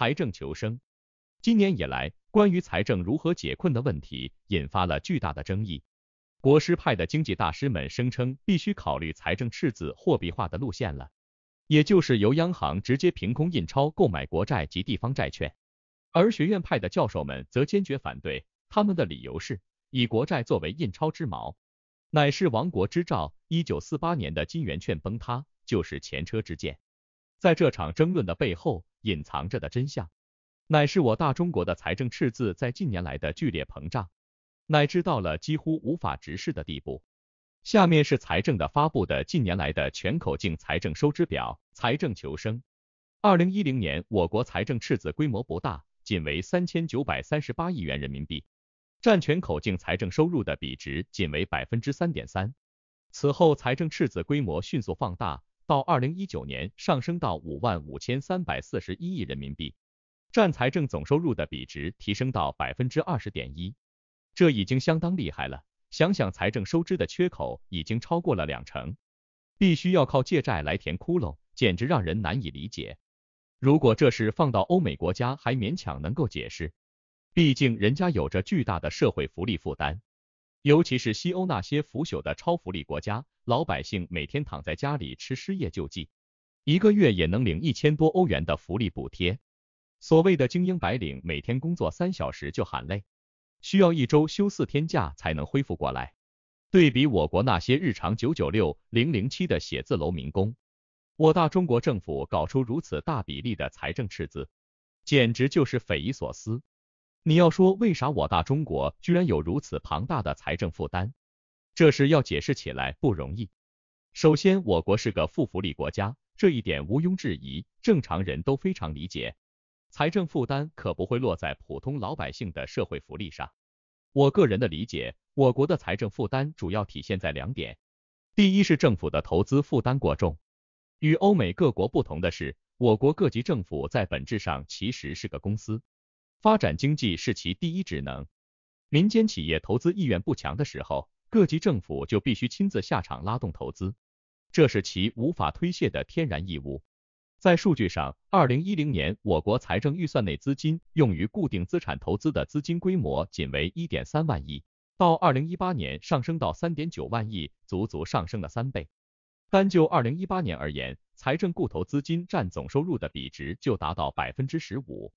财政求生。今年以来，关于财政如何解困的问题引发了巨大的争议。国师派的经济大师们声称，必须考虑财政赤字货币化的路线了，也就是由央行直接凭空印钞购买国债及地方债券。而学院派的教授们则坚决反对，他们的理由是，以国债作为印钞之锚，乃是亡国之兆。一九四八年的金圆券崩塌就是前车之鉴。在这场争论的背后，隐藏着的真相，乃是我大中国的财政赤字在近年来的剧烈膨胀。乃至到了几乎无法直视的地步。下面是财政的发布的近年来的全口径财政收支表。财政求生。二零一零年，我国财政赤字规模不大，仅为三千九百三十八亿元人民币，占全口径财政收入的比值仅为百分之三点三。此后，财政赤字规模迅速放大，到二零一九年上升到五万五千三百四十一亿人民币，占财政总收入的比值提升到百分之二十点一。这已经相当厉害了，想想财政收支的缺口已经超过了两成，必须要靠借债来填窟窿，简直让人难以理解。如果这事放到欧美国家，还勉强能够解释，毕竟人家有着巨大的社会福利负担，尤其是西欧那些腐朽的超福利国家，老百姓每天躺在家里吃失业救济，一个月也能领一千多欧元的福利补贴。所谓的精英白领，每天工作三小时就喊累。需要一周休四天假才能恢复过来。对比我国那些日常九九六、零零七的写字楼民工，我大中国政府搞出如此大比例的财政赤字，简直就是匪夷所思。你要说为啥我大中国居然有如此庞大的财政负担，这事要解释起来不容易。首先，我国是个负福利国家，这一点毋庸置疑，正常人都非常理解。财政负担可不会落在普通老百姓的社会福利上。我个人的理解，我国的财政负担主要体现在两点：第一是政府的投资负担过重。与欧美各国不同的是，我国各级政府在本质上其实是个公司，发展经济是其第一职能。民间企业投资意愿不强的时候，各级政府就必须亲自下场拉动投资，这是其无法推卸的天然义务。在数据上，二零一零年我国财政预算内资金用于固定资产投资的资金规模仅为一点三万亿，到二零一八年上升到三点九万亿，足足上升了三倍。单就二零一八年而言，财政固投资金占总收入的比值就达到百分之十五。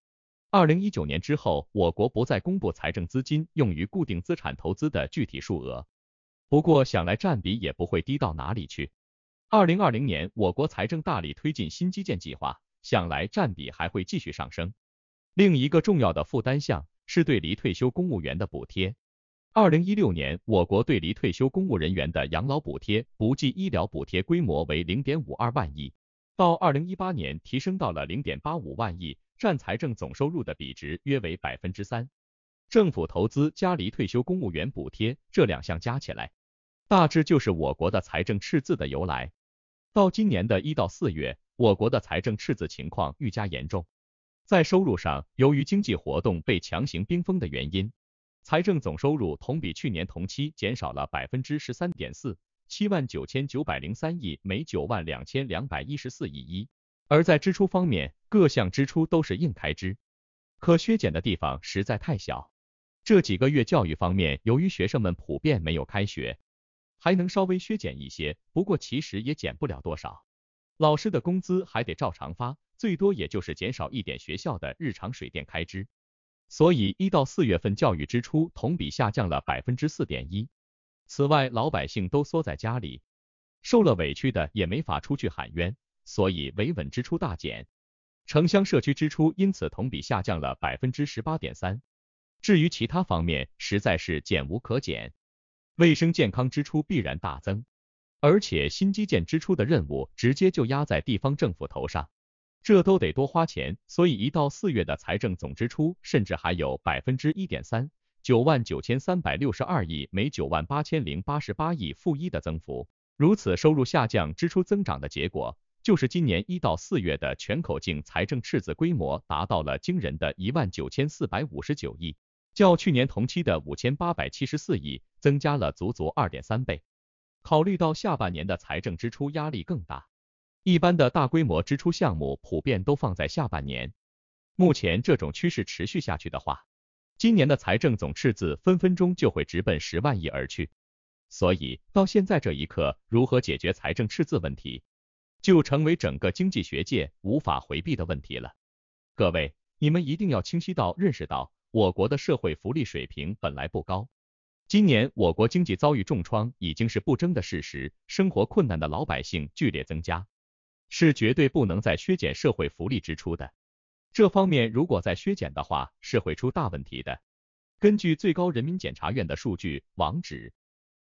二零一九年之后，我国不再公布财政资金用于固定资产投资的具体数额，不过想来占比也不会低到哪里去。二零二零年，我国财政大力推进新基建计划，想来占比还会继续上升。另一个重要的负担项是对离退休公务员的补贴。二零一六年，我国对离退休公务人员的养老补贴不计医疗补贴规模为零点五二万亿，到二零一八年提升到了零点八五万亿，占财政总收入的比值约为百分之三。政府投资加离退休公务员补贴这两项加起来，大致就是我国的财政赤字的由来。到今年的一到四月，我国的财政赤字情况愈加严重。在收入上，由于经济活动被强行冰封的原因，财政总收入同比去年同期减少了百分之十三点四，七万九千九百零三亿，每九万两千两百一十四亿一。而在支出方面，各项支出都是硬开支，可削减的地方实在太小。这几个月教育方面，由于学生们普遍没有开学。还能稍微削减一些，不过其实也减不了多少。老师的工资还得照常发，最多也就是减少一点学校的日常水电开支。所以一到四月份教育支出同比下降了百分之四点一。此外，老百姓都缩在家里，受了委屈的也没法出去喊冤，所以维稳支出大减。城乡社区支出因此同比下降了百分之十八点三。至于其他方面，实在是减无可减。卫生健康支出必然大增，而且新基建支出的任务直接就压在地方政府头上，这都得多花钱，所以一到四月的财政总支出甚至还有百分之一点三，九万九千三百六十二亿，每九万八千零八十八亿负一的增幅。如此收入下降，支出增长的结果，就是今年一到四月的全口径财政赤字规模达到了惊人的一万九千四百五十九亿。较去年同期的五千八百七十四亿增加了足足二点三倍。考虑到下半年的财政支出压力更大，一般的大规模支出项目普遍都放在下半年。目前这种趋势持续下去的话，今年的财政总赤字分分钟就会直奔十万亿而去。所以到现在这一刻，如何解决财政赤字问题，就成为整个经济学界无法回避的问题了。各位，你们一定要清晰到认识到，我国的社会福利水平本来不高。今年我国经济遭遇重创已经是不争的事实，生活困难的老百姓剧烈增加，是绝对不能再削减社会福利支出的。这方面如果再削减的话，是会出大问题的。根据最高人民检察院的数据，网址。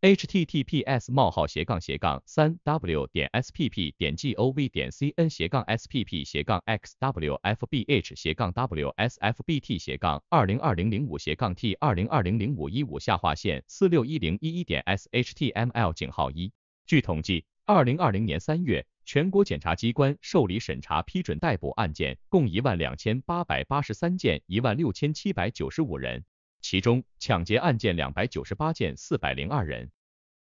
Https: 冒号斜杠斜杠三 w 点 spp 点 gov 点 cn 斜杠 spp 斜杠 xwfbh 斜杠 wsfbt 斜杠二零二零零五斜杠 t 二零二零零五一五下划线四六一零一一点 shtml 井号一。据统计，二零二零年三月，全国检察机关受理审查批准逮捕案件共一万两千八百八十三件，一万六千七百九十五人。其中抢劫案件两百九十八件，四百零二人；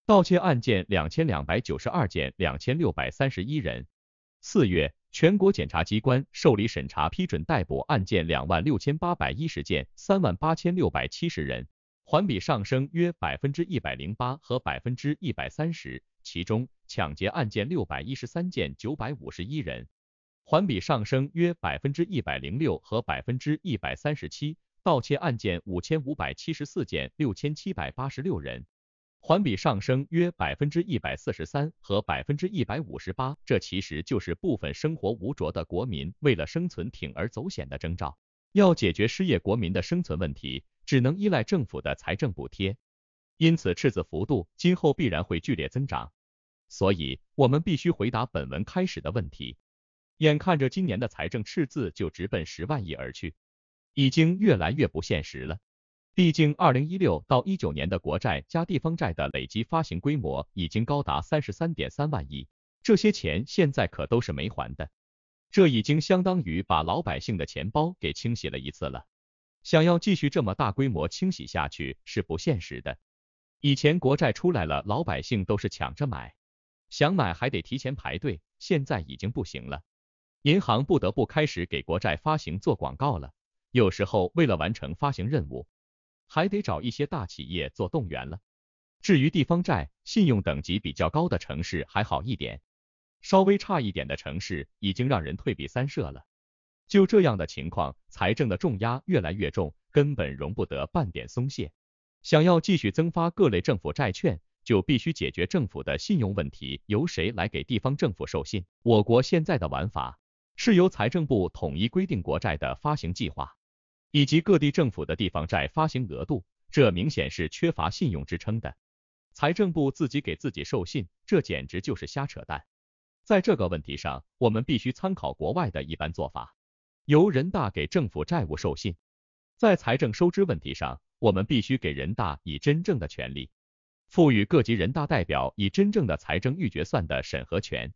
盗窃案件两千两百九十二件，两千六百三十一人。四月，全国检察机关受理审查批准逮捕案件两万六千八百一十件，三万八千六百七十人，环比上升约百分之一百零八和百分之一百三十。其中抢劫案件六百一十三件，九百五十一人，环比上升约百分之一百零六和百分之一百三十七。盗窃案件五千五百七十四件，六千七百八十六人，环比上升约百分之一百四十三和百分之一百五十八。这其实就是部分生活无着的国民为了生存铤而走险的征兆。要解决失业国民的生存问题，只能依赖政府的财政补贴，因此赤字幅度今后必然会剧烈增长。所以，我们必须回答本文开始的问题。眼看着今年的财政赤字就直奔十万亿而去。已经越来越不现实了。毕竟，二零一六到一九年的国债加地方债的累计发行规模已经高达三十三点三万亿，这些钱现在可都是没还的。这已经相当于把老百姓的钱包给清洗了一次了。想要继续这么大规模清洗下去是不现实的。以前国债出来了，老百姓都是抢着买，想买还得提前排队，现在已经不行了，银行不得不开始给国债发行做广告了。有时候为了完成发行任务，还得找一些大企业做动员了。至于地方债，信用等级比较高的城市还好一点，稍微差一点的城市已经让人退避三舍了。就这样的情况，财政的重压越来越重，根本容不得半点松懈。想要继续增发各类政府债券，就必须解决政府的信用问题。由谁来给地方政府授信？我国现在的玩法是由财政部统一规定国债的发行计划。以及各地政府的地方债发行额度，这明显是缺乏信用支撑的。财政部自己给自己授信，这简直就是瞎扯淡。在这个问题上，我们必须参考国外的一般做法，由人大给政府债务授信。在财政收支问题上，我们必须给人大以真正的权利，赋予各级人大代表以真正的财政预决算的审核权。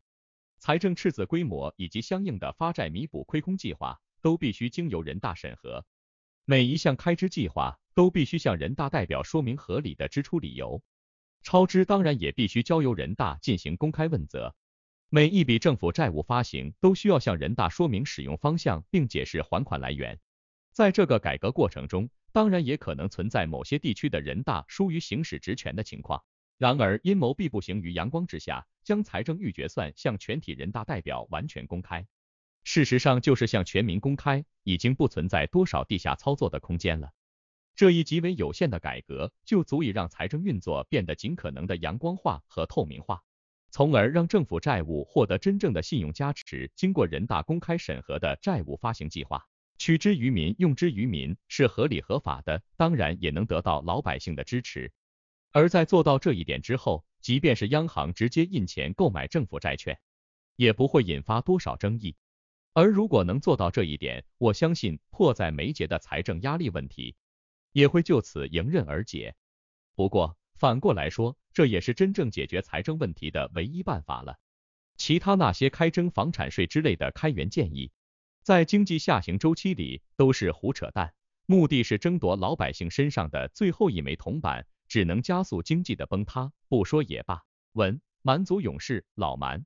财政赤字规模以及相应的发债弥补亏空计划，都必须经由人大审核。每一项开支计划都必须向人大代表说明合理的支出理由，超支当然也必须交由人大进行公开问责。每一笔政府债务发行都需要向人大说明使用方向，并解释还款来源。在这个改革过程中，当然也可能存在某些地区的人大疏于行使职权的情况。然而，阴谋必不行于阳光之下，将财政预决算向全体人大代表完全公开。事实上，就是向全民公开，已经不存在多少地下操作的空间了。这一极为有限的改革，就足以让财政运作变得尽可能的阳光化和透明化，从而让政府债务获得真正的信用加持。经过人大公开审核的债务发行计划，取之于民、用之于民，是合理合法的，当然也能得到老百姓的支持。而在做到这一点之后，即便是央行直接印钱购买政府债券，也不会引发多少争议。而如果能做到这一点，我相信迫在眉睫的财政压力问题也会就此迎刃而解。不过反过来说，这也是真正解决财政问题的唯一办法了。其他那些开征房产税之类的开源建议，在经济下行周期里都是胡扯淡，目的是争夺老百姓身上的最后一枚铜板，只能加速经济的崩塌。不说也罢。文：蛮族勇士老蛮。